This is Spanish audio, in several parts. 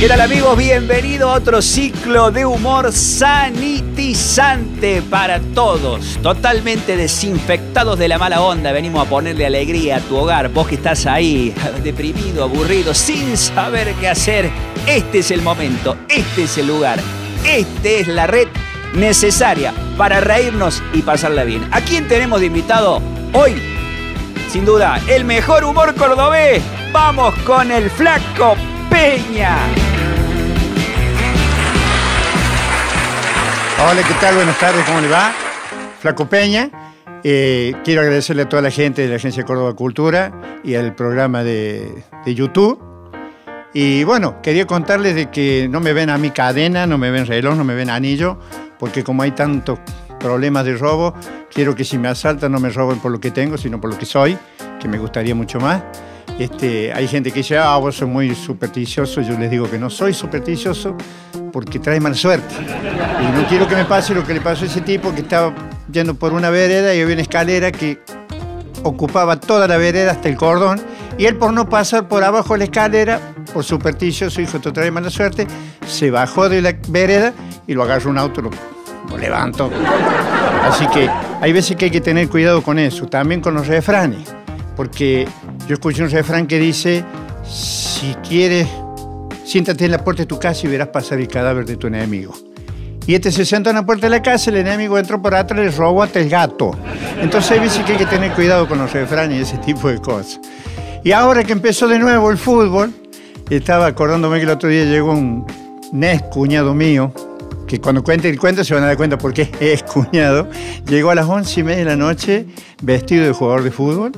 ¿Qué tal amigos? Bienvenido a otro ciclo de humor sanitizante para todos. Totalmente desinfectados de la mala onda. Venimos a ponerle alegría a tu hogar. Vos que estás ahí, deprimido, aburrido, sin saber qué hacer. Este es el momento, este es el lugar, esta es la red necesaria para reírnos y pasarla bien. ¿A quién tenemos de invitado hoy? Sin duda, el mejor humor cordobés. Vamos con el flaco Peña. Hola, ¿qué tal? Buenas tardes, ¿cómo le va? Flaco Peña. Eh, quiero agradecerle a toda la gente de la Agencia Córdoba Cultura y al programa de, de YouTube. Y bueno, quería contarles de que no me ven a mi cadena, no me ven reloj, no me ven anillo, porque como hay tantos problemas de robo, quiero que si me asaltan no me roben por lo que tengo, sino por lo que soy, que me gustaría mucho más. Este, hay gente que dice, ah, vos sos muy supersticioso. Yo les digo que no soy supersticioso porque trae mala suerte. Y no quiero que me pase lo que le pasó a ese tipo que estaba yendo por una vereda y había una escalera que ocupaba toda la vereda hasta el cordón. Y él, por no pasar por abajo de la escalera, por supersticioso, hijo, te trae mala suerte, se bajó de la vereda y lo agarró un auto, lo, lo levantó. Así que hay veces que hay que tener cuidado con eso, también con los refranes. Porque yo escuché un refrán que dice, si quieres, siéntate en la puerta de tu casa y verás pasar el cadáver de tu enemigo. Y este se sentó en la puerta de la casa, el enemigo entró por atrás y le robó hasta el gato. Entonces veces que hay que tener cuidado con los refranes y ese tipo de cosas. Y ahora que empezó de nuevo el fútbol, estaba acordándome que el otro día llegó un Nes, cuñado mío, que cuando cuente el cuento se van a dar cuenta por qué es cuñado, llegó a las once y media de la noche vestido de jugador de fútbol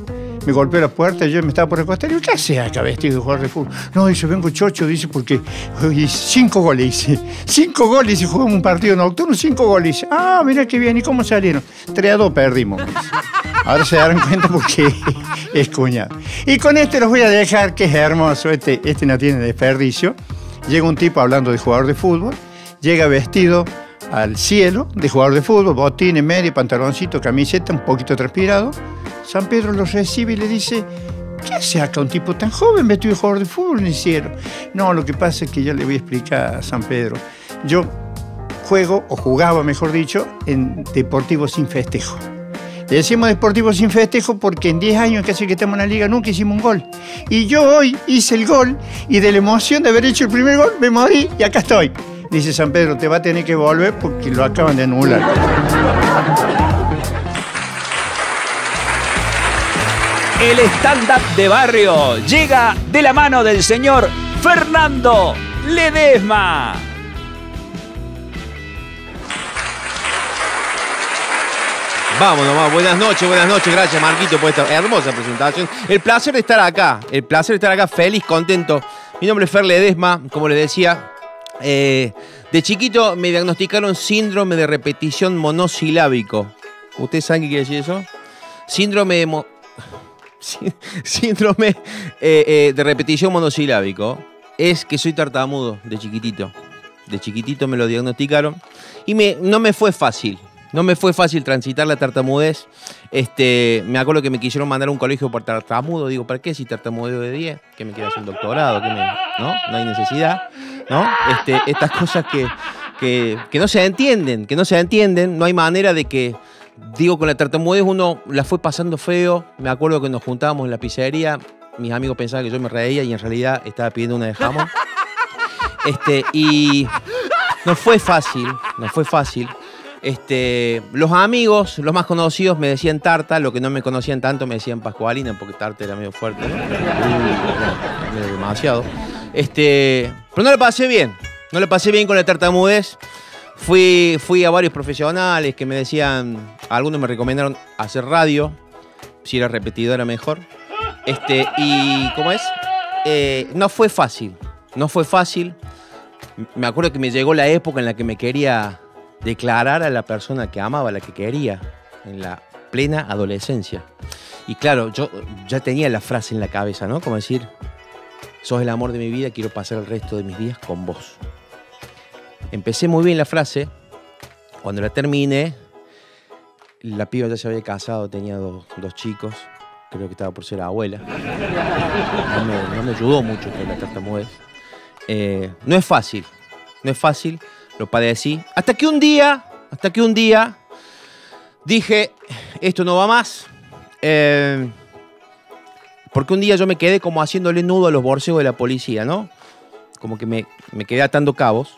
me golpeó la puerta, yo me estaba por recostar y ¿qué hace acá vestido de jugador de fútbol? No, dice, vengo chocho, dice, porque oye, cinco goles, dice, cinco goles y jugamos un partido nocturno, cinco goles. Ah, mira qué bien, ¿y cómo salieron? Tres a dos perdimos. me dice. Ahora se darán cuenta porque es cuñado. Y con este los voy a dejar, que es hermoso, este, este no tiene desperdicio. Llega un tipo hablando de jugador de fútbol, llega vestido al cielo de jugador de fútbol, botines, medio, pantaloncito, camiseta, un poquito transpirado. San Pedro lo recibe y le dice, ¿qué hace acá un tipo tan joven vestido de jugador de fútbol en el cielo? No, lo que pasa es que ya le voy a explicar a San Pedro. Yo juego, o jugaba mejor dicho, en Deportivo sin festejo. Le decimos Deportivo sin festejo porque en 10 años hace que estamos en la liga nunca hicimos un gol. Y yo hoy hice el gol y de la emoción de haber hecho el primer gol me morí y acá estoy. Dice San Pedro, te va a tener que volver porque lo acaban de anular. El stand-up de barrio llega de la mano del señor Fernando Ledesma. Vamos nomás, buenas noches, buenas noches, gracias Marquito por esta hermosa presentación. El placer de estar acá, el placer de estar acá, feliz, contento. Mi nombre es Fer Ledesma, como les decía. Eh, de chiquito me diagnosticaron síndrome de repetición monosilábico. ¿Ustedes saben qué quiere decir eso? Síndrome de, eh, eh, de repetición monosilábico es que soy tartamudo de chiquitito. De chiquitito me lo diagnosticaron y me, no me fue fácil. No me fue fácil transitar la tartamudez. Este, me acuerdo que me quisieron mandar a un colegio por tartamudo. Digo, ¿para qué si tartamudeo de 10? ¿Qué me quiere hacer un doctorado? ¿Qué me- ¿No? No hay necesidad. ¿No? Este, estas cosas que, que, que no se entienden, que no se entienden. No hay manera de que Digo, con la tartamudez uno la fue pasando feo. Me acuerdo que nos juntábamos en la pizzería. Mis amigos pensaban que yo me reía y en realidad estaba pidiendo una de jamón. Este, y no fue fácil, no fue fácil. Este, los amigos, los más conocidos, me decían tarta, los que no me conocían tanto me decían pascualina, porque tarta era medio fuerte, medio demasiado. Este, pero no lo pasé bien, no lo pasé bien con la tartamudez. Fui, fui a varios profesionales que me decían, algunos me recomendaron hacer radio, si era repetido era mejor. Este, y ¿cómo es? Eh, no fue fácil, no fue fácil. Me acuerdo que me llegó la época en la que me quería declarar a la persona que amaba, la que quería, en la plena adolescencia. Y claro, yo ya tenía la frase en la cabeza, ¿no? Como decir, sos el amor de mi vida, quiero pasar el resto de mis días con vos. Empecé muy bien la frase. Cuando la terminé, la piba ya se había casado, tenía dos, dos chicos. Creo que estaba por ser abuela. No me, ayudó mucho con la tartamudez. Eh, no es fácil, no es fácil, lo padecí. Hasta que un día, hasta que un día dije, esto no va más. Eh, porque un día yo me quedé como haciéndole nudo a los borseos de la policía, ¿no? Como que me, me quedé atando cabos.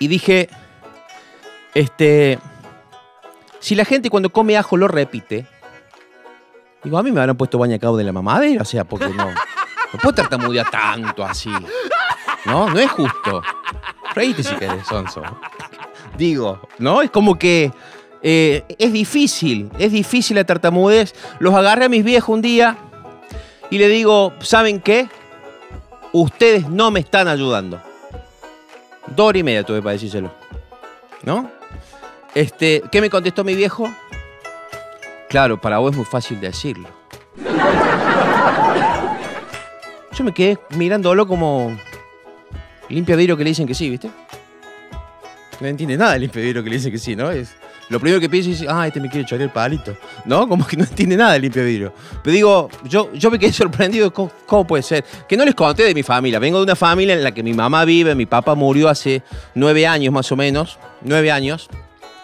Y dije, este, si la gente cuando come ajo lo repite, digo, a mí me habrán puesto baña cabo de la mamadera, o sea, porque no, no puedo tartamudear tanto así. No, no es justo. Reíte si querés, Sonso. Digo, ¿no? Es como que eh, es difícil, es difícil la tartamudez. Los agarré a mis viejos un día y le digo, ¿saben qué? Ustedes no me están ayudando. Dos horas y media tuve para decírselo. ¿No? Este, ¿qué me contestó mi viejo? Claro, para vos es muy fácil decirlo. Yo me quedé mirándolo como limpia vidrio que le dicen que sí, ¿viste? No entiende nada el limpia vidrio que le dicen que sí, ¿no? Es, lo primero que piensa es, ah, este me quiere chorear el palito. ¿No? Como que no entiende nada el limpio vidrio. Pero digo, yo, yo me quedé sorprendido, ¿cómo, ¿cómo, puede ser? Que no les conté de mi familia. Vengo de una familia en la que mi mamá vive, mi papá murió hace nueve años más o menos. Nueve años.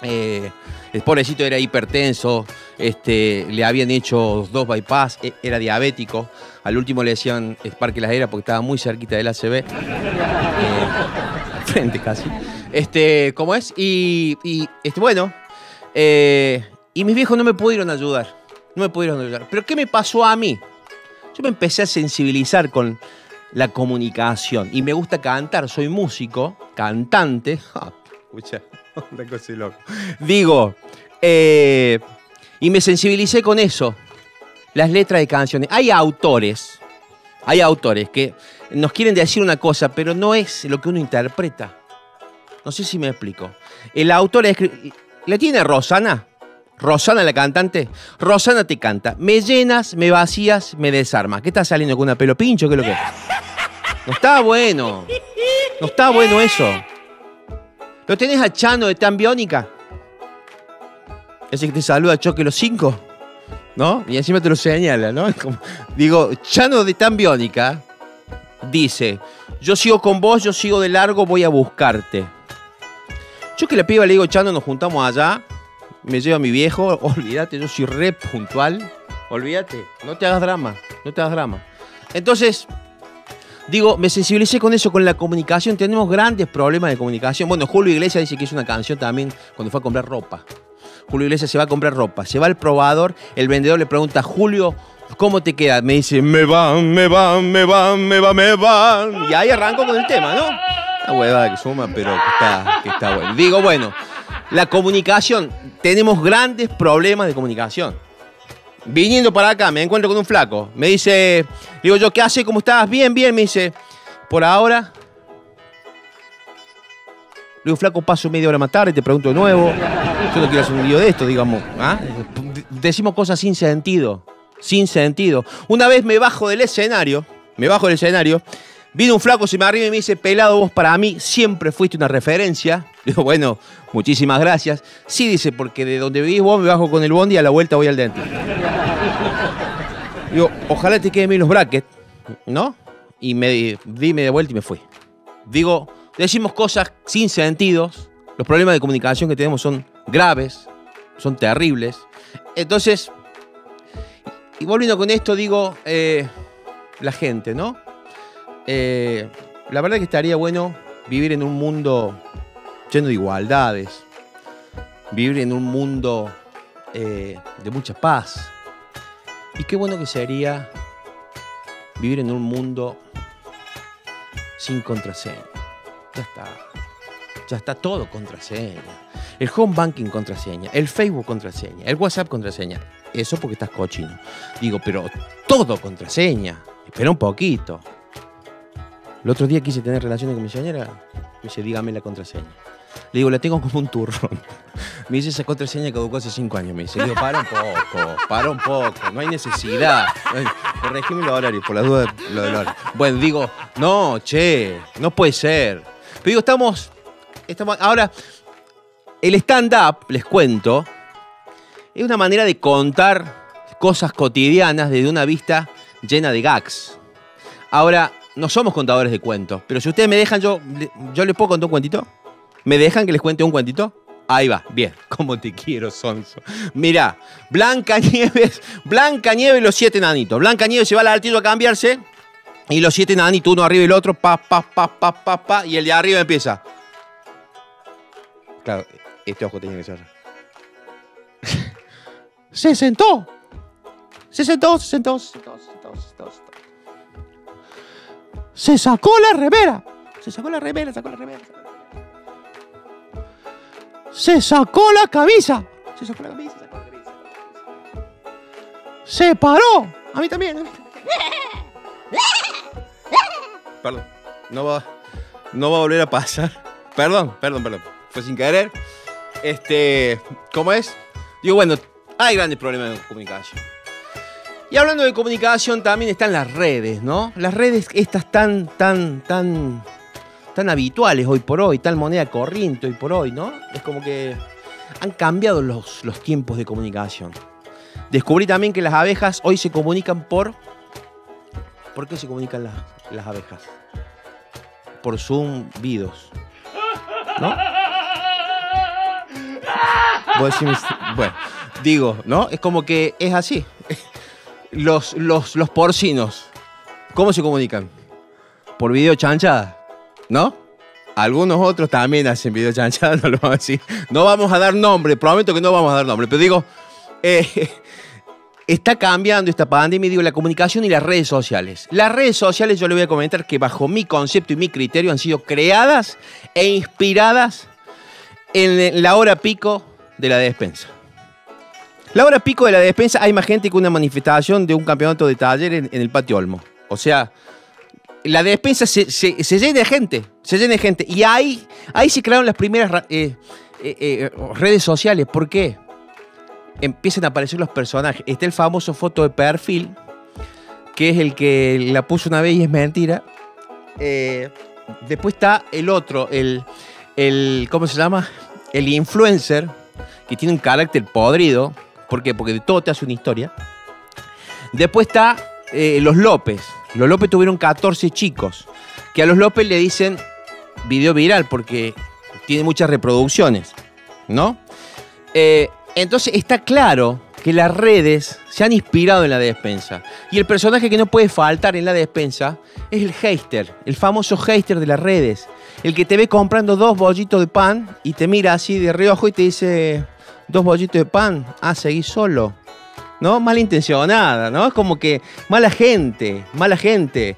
Eh, el pobrecito era hipertenso, este, le habían hecho dos bypass, e, era diabético. Al último le decían Parque Las Heras porque estaba muy cerquita del ACB. Eh, frente casi. Este, ¿cómo es? Y, y este, bueno, eh, y mis viejos no me pudieron ayudar. No me pudieron ayudar. Pero ¿qué me pasó a mí? Yo me empecé a sensibilizar con la comunicación. Y me gusta cantar. Soy músico, cantante. Escucha, una cosa loco. Digo, eh, y me sensibilicé con eso. Las letras de canciones. Hay autores, hay autores que nos quieren decir una cosa, pero no es lo que uno interpreta. No sé si me explico. El autor escribe ¿La tiene Rosana? Rosana la cantante. Rosana te canta. Me llenas, me vacías, me desarmas. ¿Qué estás saliendo con una pelo pincho? ¿Qué es lo que? No está bueno. No está bueno eso. ¿Lo tenés a Chano de Tan Biónica? Ese que te saluda Choque los cinco. ¿No? Y encima te lo señala, ¿no? digo, Chano de Tan Biónica dice: Yo sigo con vos, yo sigo de largo, voy a buscarte. Yo que la piba le digo, Chano, nos juntamos allá, me llevo a mi viejo, olvídate, yo soy re puntual, olvídate, no te hagas drama, no te hagas drama. Entonces, digo, me sensibilicé con eso, con la comunicación, tenemos grandes problemas de comunicación. Bueno, Julio Iglesias dice que es una canción también cuando fue a comprar ropa. Julio Iglesias se va a comprar ropa, se va al probador, el vendedor le pregunta, Julio, ¿cómo te queda? Me dice, me van, me van, me van, me van, me van. Y ahí arranco con el tema, ¿no? Una huevada que suma, pero que está, que está bueno. Digo, bueno, la comunicación. Tenemos grandes problemas de comunicación. Viniendo para acá, me encuentro con un flaco. Me dice, digo yo, ¿qué hace? ¿Cómo estás? Bien, bien. Me dice, por ahora. Le digo, flaco, paso media hora más tarde, te pregunto de nuevo. Yo no quiero hacer un lío de esto, digamos. ¿ah? Decimos cosas sin sentido. Sin sentido. Una vez me bajo del escenario, me bajo del escenario Vino un flaco, se me arriba y me dice, pelado, vos para mí siempre fuiste una referencia. Digo, bueno, muchísimas gracias. Sí, dice, porque de donde vivís vos me bajo con el bondi y a la vuelta voy al dentista. Digo, ojalá te queden bien los brackets, ¿no? Y me di media vuelta y me fui. Digo, decimos cosas sin sentidos. Los problemas de comunicación que tenemos son graves, son terribles. Entonces, y volviendo con esto, digo, eh, la gente, ¿no? Eh, la verdad que estaría bueno vivir en un mundo lleno de igualdades, vivir en un mundo eh, de mucha paz. Y qué bueno que sería vivir en un mundo sin contraseña. Ya está. Ya está todo contraseña. El home banking contraseña, el Facebook contraseña, el WhatsApp contraseña. Eso porque estás cochino. Digo, pero todo contraseña. Espera un poquito. El otro día quise tener relaciones con mi señora, me dice, dígame la contraseña. Le digo, la tengo como un turrón. Me dice, esa contraseña caducó hace cinco años. Me dice, digo, para un poco, para un poco, no hay necesidad. Corregime los horarios, por las dudas lo del horario. Bueno, digo, no, che, no puede ser. Pero digo, estamos, estamos ahora, el stand-up, les cuento, es una manera de contar cosas cotidianas desde una vista llena de gags. Ahora, no somos contadores de cuentos, pero si ustedes me dejan, yo, yo les puedo contar un cuentito. ¿Me dejan que les cuente un cuentito? Ahí va, bien. ¿Cómo te quiero, Sonso? Mira, Blanca Nieves, Blanca Nieves y los siete nanitos. Blanca Nieves se va al altillo a cambiarse y los siete nanitos, uno arriba y el otro, pa, pa, pa, pa, pa, pa, y el de arriba empieza. Claro, este ojo tenía que ser. se sentó. Se sentó, se sentó, se sentó, se sentó, se sentó. Se sacó la remera. Se sacó la remera, sacó la. Se sacó la camisa. Se sacó la camisa, sacó la camisa. Se paró. A mí también. A mí. Perdón. No va, no va a volver a pasar. Perdón, perdón, perdón. Fue sin querer. Este, ¿cómo es? Digo, bueno, hay grandes problemas de comunicación. Y hablando de comunicación, también están las redes, ¿no? Las redes estas tan, tan, tan, tan habituales hoy por hoy, tal moneda corriente hoy por hoy, ¿no? Es como que han cambiado los, los tiempos de comunicación. Descubrí también que las abejas hoy se comunican por... ¿Por qué se comunican las, las abejas? Por Zoom vidos. ¿No? Bueno, digo, ¿no? Es como que es así. Los, los, los porcinos, ¿cómo se comunican? Por video chanchada, ¿no? Algunos otros también hacen video chanchada, no lo vamos a decir. No vamos a dar nombre, prometo que no vamos a dar nombre, pero digo, eh, está cambiando esta pandemia, digo, la comunicación y las redes sociales. Las redes sociales, yo le voy a comentar que bajo mi concepto y mi criterio han sido creadas e inspiradas en la hora pico de la despensa. La hora pico de la despensa hay más gente que una manifestación de un campeonato de taller en, en el patio Olmo. O sea, la despensa se, se, llena de gente, se llena de gente. Y ahí, ahí se crearon las primeras eh, eh, eh, redes sociales. ¿Por qué? Empiezan a aparecer los personajes. Está el famoso foto de perfil, que es el que la puso una vez y es mentira. después está el otro, el, el, ¿cómo se llama? El influencer, que tiene un carácter podrido. ¿Por qué? Porque de todo te hace una historia. Después está los López. Los López tuvieron 14 chicos. Que a los López le dicen video viral porque tiene muchas reproducciones. ¿No? Eh, entonces está claro que las redes se han inspirado en la despensa. Y el personaje que no puede faltar en la despensa es el hater, el famoso hater de las redes. El que te ve comprando dos bollitos de pan y te mira así de reojo y te dice, dos bollitos de pan, ah, seguí solo. ¿No? Malintencionada, ¿no? Es como que mala gente, mala gente.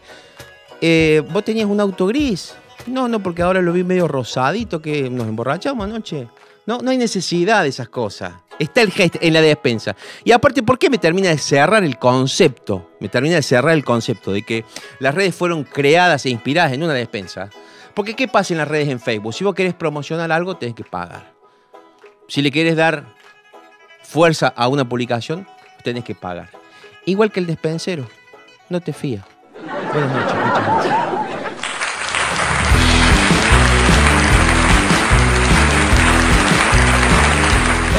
Eh, ¿Vos tenías un auto gris? No, no, porque ahora lo vi medio rosadito, que nos emborrachamos anoche. No, no hay necesidad de esas cosas. Está el gesto en la despensa. Y aparte, ¿por qué me termina de cerrar el concepto? Me termina de cerrar el concepto de que las redes fueron creadas e inspiradas en una despensa. Porque ¿qué pasa en las redes en Facebook? Si vos querés promocionar algo, tenés que pagar. Si le quieres dar fuerza a una publicación, tenés que pagar. Igual que el despensero. No te fías. Buenas noches, muchas gracias.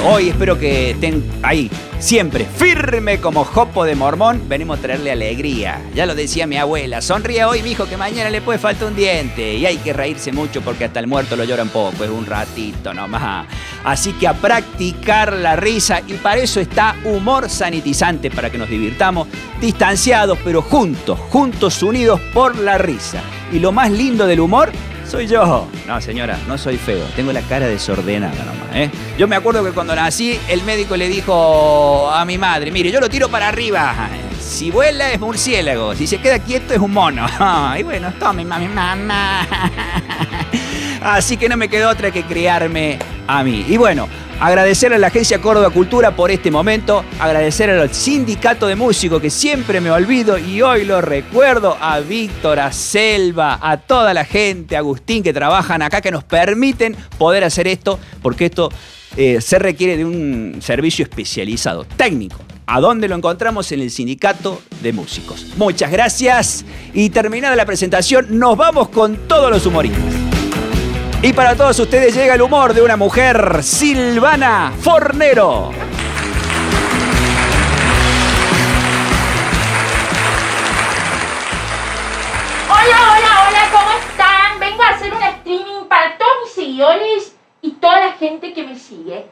Hoy espero que estén ahí, siempre, firme como jopo de mormón. Venimos a traerle alegría. Ya lo decía mi abuela. Sonríe hoy, mijo, que mañana le puede faltar un diente. Y hay que reírse mucho porque hasta el muerto lo lloran poco. Es un ratito nomás. Así que a practicar la risa. Y para eso está humor sanitizante, para que nos divirtamos, distanciados, pero juntos, juntos, unidos por la risa. Y lo más lindo del humor soy yo. No, señora, no soy feo. Tengo la cara desordenada nomás, ¿eh? Yo me acuerdo que cuando nací, el médico le dijo a mi madre, mire, yo lo tiro para arriba. Si vuela es murciélago, si se queda quieto es un mono. Y bueno, tome, mami, mamá. Así que no me quedó otra que criarme a mí. Y bueno, agradecer a la Agencia Córdoba Cultura por este momento, agradecer al sindicato de músicos que siempre me olvido y hoy lo recuerdo, a Víctor, a Selva, a toda la gente, a Agustín que trabajan acá, que nos permiten poder hacer esto, porque esto eh, se requiere de un servicio especializado, técnico. ¿A dónde lo encontramos? En el Sindicato de Músicos. Muchas gracias y terminada la presentación, nos vamos con todos los humoristas. Y para todos ustedes llega el humor de una mujer, Silvana Fornero. Hola, hola, hola, ¿cómo están? Vengo a hacer un streaming para todos mis seguidores y toda la gente que me sigue.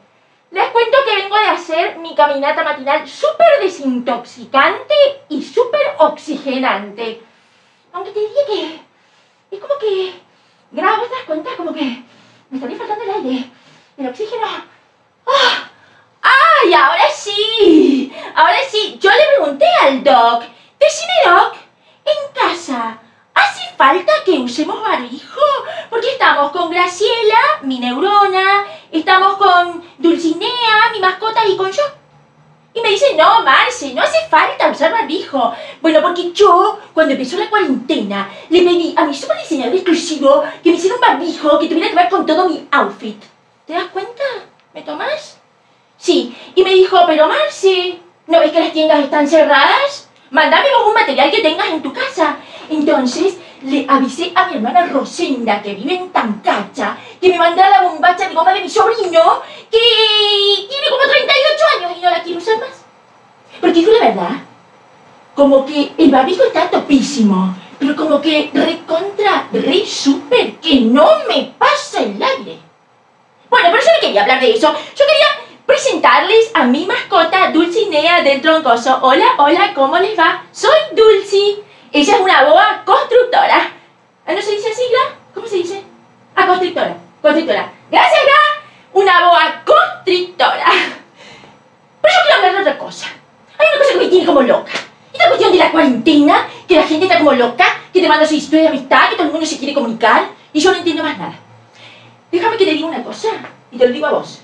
Les cuento que vengo de hacer mi caminata matinal súper desintoxicante y súper oxigenante. Aunque te diría que es como que grabo estas cuentas como que me estaría faltando el aire, el oxígeno. ¡Ah! ¡Ay, ahora sí! Ahora sí, yo le pregunté al doc, decime doc, en casa, ¿hace falta que usemos barbijo? Porque estamos con Graciela, mi neurona, estamos con Dulcinea, mi mascota, y con yo. Y me dice, no, Marce, no hace falta usar barbijo. Bueno, porque yo, cuando empezó la cuarentena, le pedí a mi super diseñador exclusivo que me hiciera un barbijo que tuviera que ver con todo mi outfit. ¿Te das cuenta? ¿Me tomas? Sí, y me dijo, pero Marce, ¿no ves que las tiendas están cerradas? Mándame vos un material que tengas en tu casa. Entonces le avisé a mi hermana Rosenda, que vive en Tancacha, que me mandara la bombacha de goma de mi sobrino, que tiene como 38 años y no la quiero usar más. Porque digo la verdad, como que el barbijo está topísimo, pero como que recontra, re super, que no me pasa el aire. Bueno, pero yo no quería hablar de eso. Yo quería presentarles a mi mascota Dulcinea del Troncoso. Hola, hola, ¿cómo les va? Soy Dulci. Ella es una boa constructora. ¿Ah, ¿No se dice así, Gra? ¿Cómo se dice? Ah, constructora. Constructora. Gracias, Gra. Una boa constructora. Pero yo quiero hablar de otra cosa. Hay una cosa que me tiene como loca. Esta cuestión de la cuarentena, que la gente está como loca, que te manda su historia de amistad, que todo el mundo se quiere comunicar, y yo no entiendo más nada. Déjame que te diga una cosa, y te lo digo a vos.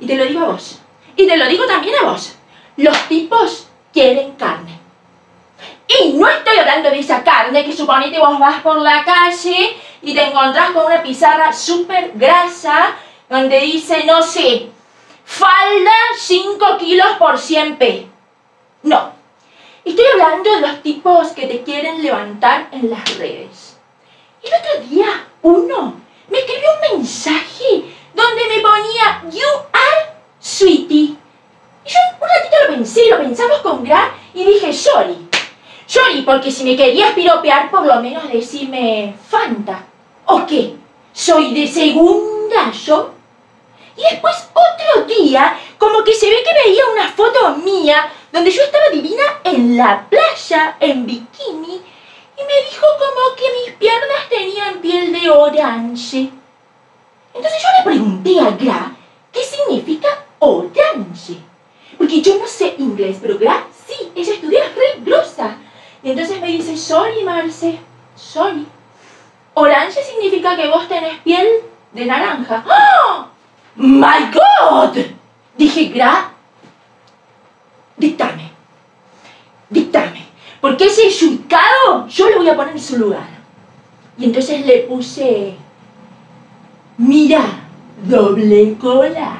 Y te lo digo a vos. Y te lo digo también a vos. Los tipos quieren carne. Y no estoy hablando de esa carne que suponete vos vas por la calle y te encontrás con una pizarra súper grasa donde dice, no sé, falda 5 kilos por 100 p. No. Estoy hablando de los tipos que te quieren levantar en las redes. El otro día, uno me escribió un mensaje donde me ponía You are sweetie. Y yo un ratito lo pensé, lo pensamos con Gra y dije sorry. Sorry, porque si me querías piropear, por lo menos decirme Fanta. ¿O qué? ¿Soy de segunda yo? Y después otro día, como que se ve que veía una foto mía donde yo estaba divina en la playa, en bikini, y me dijo como que mis piernas tenían piel de orange. Entonces yo le pregunté a Gra qué significa orange. Porque yo no sé inglés, pero Gra sí, ella estudia re grosa. Y entonces me dice, sorry Marce, sorry. Orange significa que vos tenés piel de naranja. ¡Oh! ¡My God! Dije, Gra, dictame, dictame. Porque ese yucado yo lo voy a poner en su lugar. Y entonces le puse Mira, doble cola.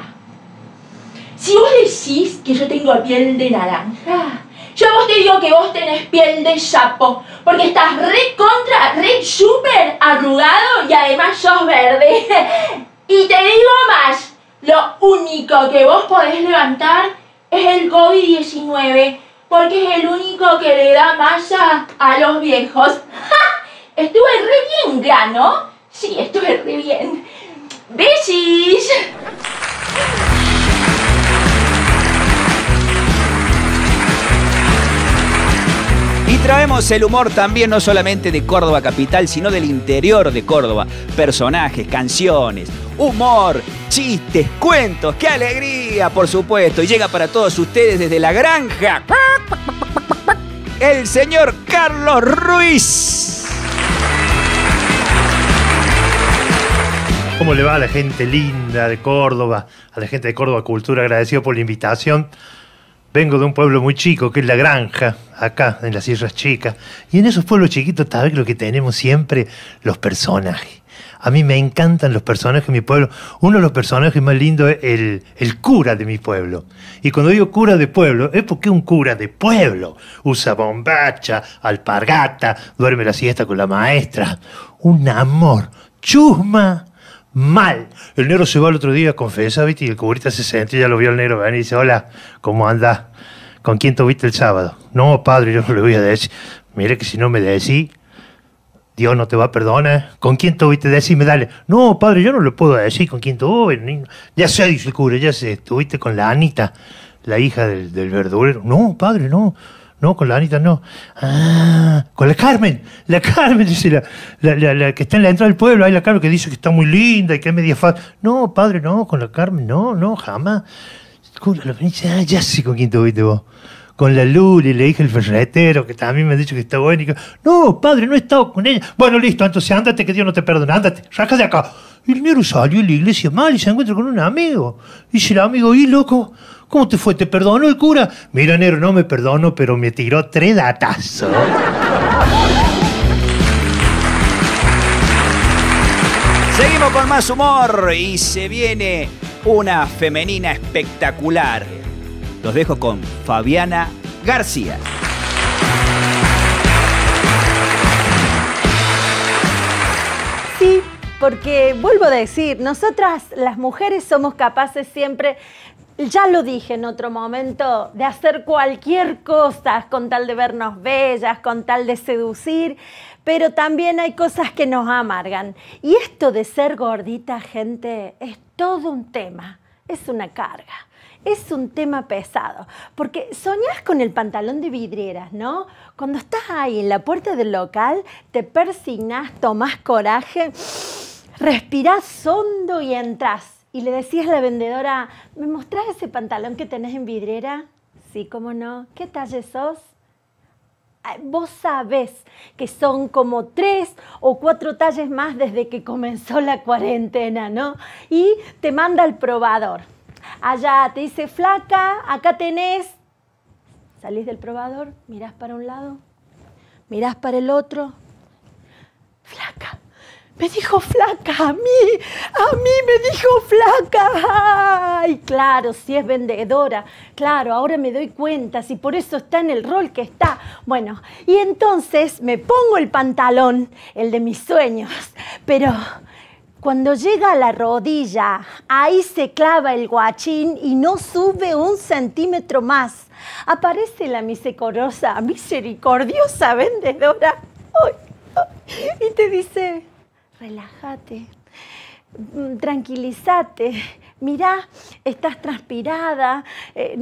Si vos decís que yo tengo piel de naranja, yo vos te digo que vos tenés piel de sapo, porque estás re contra, re súper arrugado y además sos verde. y te digo más, lo único que vos podés levantar es el COVID-19, porque es el único que le da masa a los viejos. Estuve re bien, grano. Sí, estuve re bien. ¡Besis! Traemos el humor también no solamente de Córdoba capital, sino del interior de Córdoba. Personajes, canciones, humor, chistes, cuentos, qué alegría, por supuesto. Y llega para todos ustedes desde la granja. El señor Carlos Ruiz. ¿Cómo le va a la gente linda de Córdoba, a la gente de Córdoba Cultura? Agradecido por la invitación. Vengo de un pueblo muy chico, que es La Granja, acá en las Sierras Chicas. Y en esos pueblos chiquitos, ¿sabes lo que tenemos siempre? Los personajes. A mí me encantan los personajes de mi pueblo. Uno de los personajes más lindos es el, el cura de mi pueblo. Y cuando digo cura de pueblo, es porque un cura de pueblo. Usa bombacha, alpargata, duerme la siesta con la maestra. Un amor. Chusma mal. El negro se va el otro día, confesa, ¿viste? Y el cubrita se sentó y ya lo vio el negro, y dice, hola, ¿cómo andás? ¿Con quién tuviste el sábado? No, padre, yo no le voy a decir. Mire que si no me decís, Dios no te va a perdonar. ¿Con quién tuviste? Decime, dale. No, padre, yo no le puedo decir con quién tuve. Ya sé, dice el cura, ya sé. Estuviste con la Anita, la hija del, del verdurero. No, padre, no. No, con la Anita no. Ah, con la Carmen. La Carmen, dice la, la, la- la que está en la entrada del pueblo. Ahí la Carmen que dice que está muy linda y que es media fácil. No, padre, no, con la Carmen, no, no, jamás. Cura lo dice, ah, ya sé con quién tuviste vos con la Luli, le dije el ferretero, que también me ha dicho que está bueno. Y que, no, padre, no he estado con ella. Bueno, listo, entonces ándate, que Dios no te perdona, ándate, raja de acá. Y el negro salió de la iglesia mal y se encuentra con un amigo. Dice el amigo, ¿y loco? ¿Cómo te fue? ¿Te perdonó el cura? Mira, negro, no me perdono, pero me tiró tres datazos. Seguimos con más humor y se viene una femenina espectacular. Los dejo con Fabiana García. Porque vuelvo a decir, nosotras las mujeres somos capaces siempre, ya lo dije en otro momento, de hacer cualquier cosa con tal de vernos bellas, con tal de seducir, pero también hay cosas que nos amargan. Y esto de ser gordita, gente, es todo un tema, es una carga. Es un tema pesado, porque soñás con el pantalón de vidrieras, ¿no? Cuando estás ahí en la puerta del local, te persignás, tomás coraje, respirás hondo y entras. Y le decías a la vendedora, ¿me mostrás ese pantalón que tenés en vidriera? Sí, cómo no. ¿Qué talle sos? Vos sabés que son como tres o cuatro talles más desde que comenzó la cuarentena, ¿no? Y te manda al probador. Allá te dice, flaca, acá tenés. Salís del probador, mirás para un lado, mirás para el otro. Flaca. Me dijo flaca, a mí, a mí me dijo flaca. Ay, claro, si es vendedora, claro, ahora me doy cuenta, si por eso está en el rol que está. Bueno, y entonces me pongo el pantalón, el de mis sueños, pero cuando llega a la rodilla, ahí se clava el guachín y no sube un centímetro más. Aparece la misericordiosa, misericordiosa vendedora ay, y te dice, relájate, mm, tranquilízate. Mirá, estás transpirada, eh,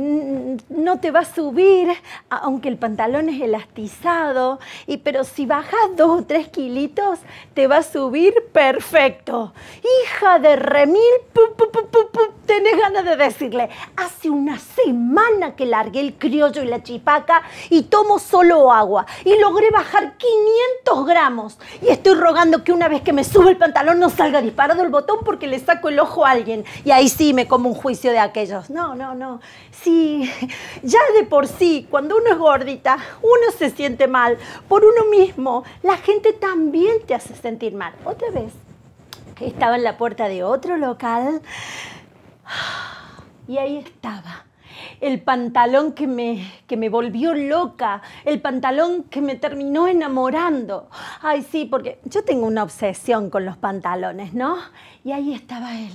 no te va a subir, aunque el pantalón es elastizado, y, pero si bajas dos o tres kilitos, te va a subir perfecto. Hija de remil, pu, pu, pu, tenés ganas de decirle, hace una semana que largué el criollo y la chipaca y tomo solo agua, y logré bajar 500 gramos, y estoy rogando que una vez que me sube el pantalón no salga disparado el botón porque le saco el ojo a alguien, y ahí sí me como un juicio de aquellos. No, no, no. Sí, ya de por sí, cuando uno es gordita, uno se siente mal por uno mismo. La gente también te hace sentir mal. Otra vez, estaba en la puerta de otro local y ahí estaba. El pantalón que me, que me volvió loca, el pantalón que me terminó enamorando. Ay, sí, porque yo tengo una obsesión con los pantalones, ¿no? Y ahí estaba él.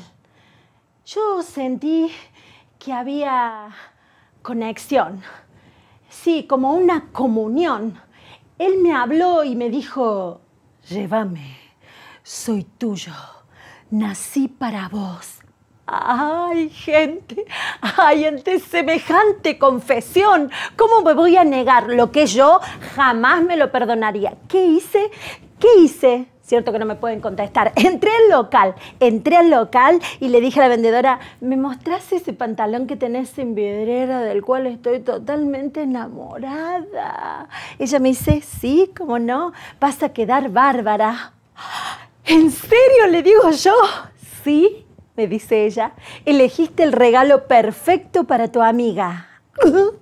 Yo sentí que había conexión, sí, como una comunión. Él me habló y me dijo, llévame, soy tuyo, nací para vos. Ay, gente, ay, ante semejante confesión, ¿cómo me voy a negar lo que yo jamás me lo perdonaría? ¿Qué hice? ¿Qué hice? Cierto que no me pueden contestar. Entré al local, entré al local y le dije a la vendedora, ¿me mostrás ese pantalón que tenés en vidriera del cual estoy totalmente enamorada? Ella me dice, sí, ¿cómo no? Vas a quedar bárbara. ¿En serio? Le digo yo. Sí, me dice ella. Elegiste el regalo perfecto para tu amiga.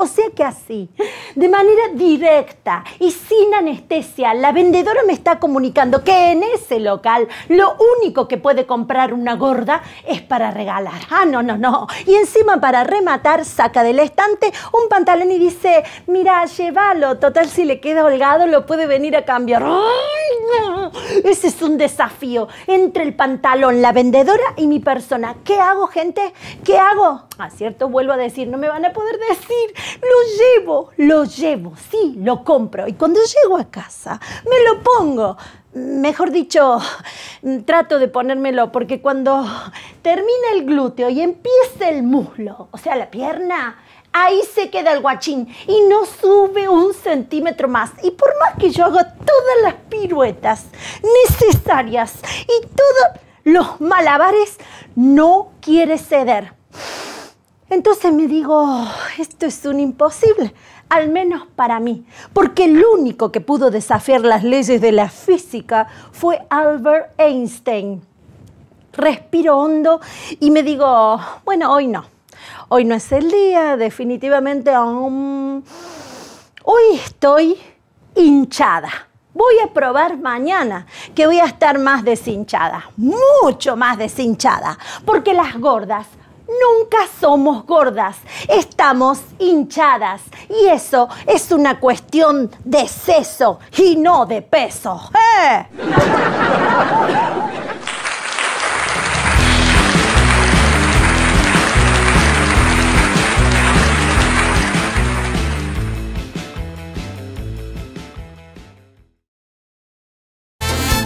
O sea que así, de manera directa y sin anestesia, la vendedora me está comunicando que en ese local lo único que puede comprar una gorda es para regalar. Ah, no, no, no. Y encima para rematar saca del estante un pantalón y dice, mira, llévalo, total si le queda holgado lo puede venir a cambiar. ¡Ay, no! ese es un desafío entre el pantalón, la vendedora y mi persona. ¿Qué hago, gente? ¿Qué hago? Ah, cierto, vuelvo a decir, no me van a poder decir. Lo llevo, lo llevo, sí, lo compro. Y cuando llego a casa, me lo pongo. Mejor dicho, trato de ponérmelo porque cuando termina el glúteo y empieza el muslo, o sea, la pierna, ahí se queda el guachín y no sube un centímetro más. Y por más que yo haga todas las piruetas necesarias y todos los malabares, no quiere ceder. Entonces me digo, esto es un imposible, al menos para mí, porque el único que pudo desafiar las leyes de la física fue Albert Einstein. Respiro hondo y me digo, bueno, hoy no. Hoy no es el día, definitivamente. hoy estoy hinchada. Voy a probar mañana que voy a estar más deshinchada, mucho más deshinchada, porque las gordas nunca somos gordas, estamos hinchadas y eso es una cuestión de seso y no de peso. ¡Eh!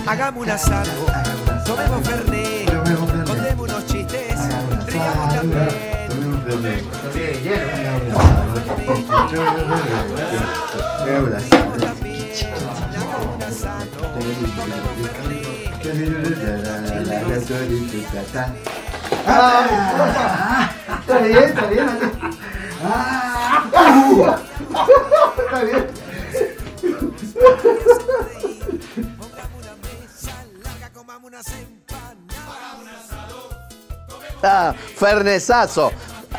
Hagamos un asado, tomemos fernet, Ah, está bien. Fernesazo.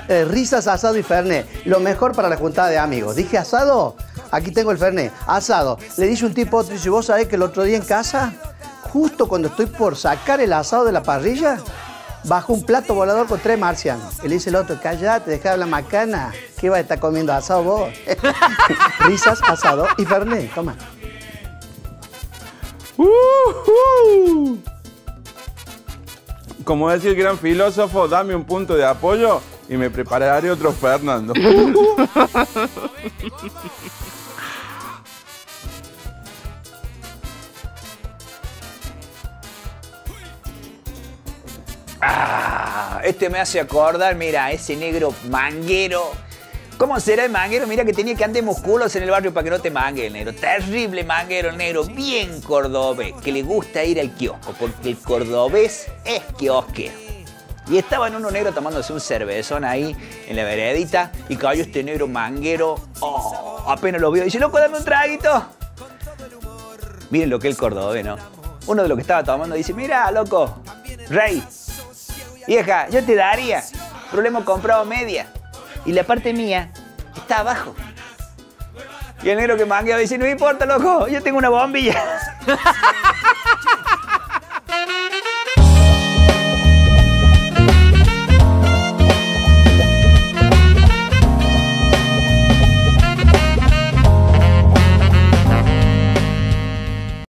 Eh, risas, asado y fernet. Lo mejor para la juntada de amigos. Dije asado, aquí tengo el fernet. Asado. Le dice un tipo otro, dice, ¿vos sabés que el otro día en casa, justo cuando estoy por sacar el asado de la parrilla, bajo un plato volador con tres marcianos? Y le dice el otro, callate, deja la macana. ¿Qué vas a estar comiendo asado vos? risas, asado y fernet. Toma. Como decía el gran filósofo, dame un punto de apoyo y me prepararé otro Fernando. Ah, este me hace acordar, mira, ese negro manguero. ¿Cómo será el manguero? Mira que tenía que andar musculos en el barrio para que no te mangue el negro. Terrible manguero el negro, bien cordobés, que le gusta ir al kiosco, porque el cordobés es kiosquero. Y estaba en uno negro tomándose un cervezón ahí en la veredita y cayó este negro manguero. Oh, apenas lo vio. Dice, loco, dame un traguito. Miren lo que el cordobés, ¿no? Uno de los que estaba tomando dice, mira, loco, rey, vieja, yo te daría, hemos comprado media. Y la parte mía está abajo. Y el negro que mangueaba dice, no importa, loco, yo tengo una bombilla.